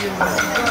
Obrigado.